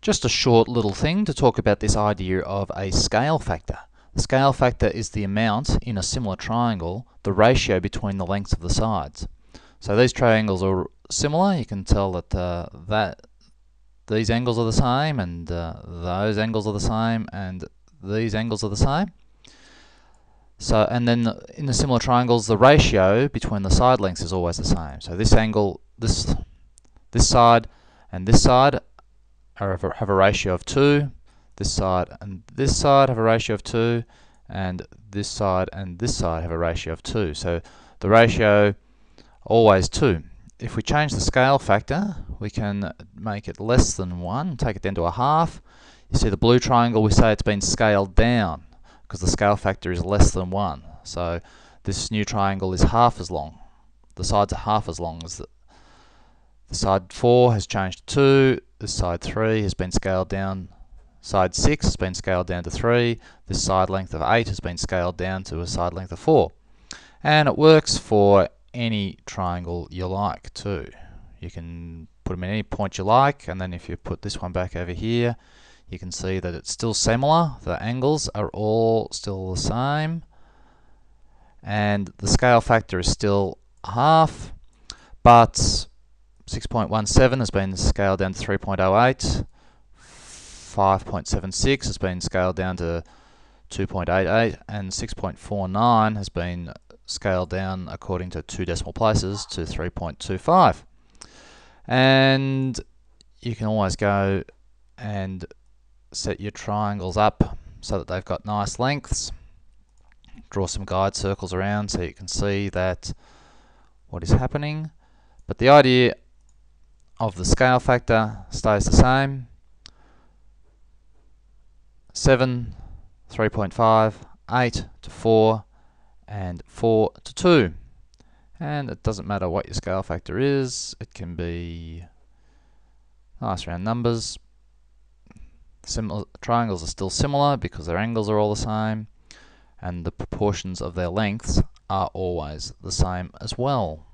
Just a short little thing to talk about this idea of a scale factor. The scale factor is the amount in a similar triangle, the ratio between the lengths of the sides. So these triangles are similar. You can tell that uh, that these angles are the same and uh, those angles are the same and these angles are the same. So and then in the similar triangles the ratio between the side lengths is always the same. So this angle this this side and this side have a, ratio of 2, this side and this side have a ratio of 2, and this side and this side have a ratio of 2. So the ratio always 2. If we change the scale factor, we can make it less than 1, take it down to a half. You see the blue triangle, we say it's been scaled down because the scale factor is less than 1. So this new triangle is half as long. The sides are half as long as the side 4 has changed to 2, this side 3 has been scaled down, side 6 has been scaled down to 3, this side length of 8 has been scaled down to a side length of 4. And it works for any triangle you like too. You can put them in any point you like, and then if you put this one back over here, you can see that it's still similar. The angles are all still the same. And the scale factor is still half, but 6.17 has been scaled down to 3.08. 5.76 has been scaled down to 2.88 and 6.49 has been scaled down according to two decimal places to 3.25 and you can always go and set your triangles up so that they've got nice lengths. Draw some guide circles around so you can see that what is happening. But the idea of the scale factor stays the same. 7, 3.5, 8 to 4, and 4 to 2. And it doesn't matter what your scale factor is, it can be nice round numbers. Similar triangles are still similar because their angles are all the same, and the proportions of their lengths are always the same as well.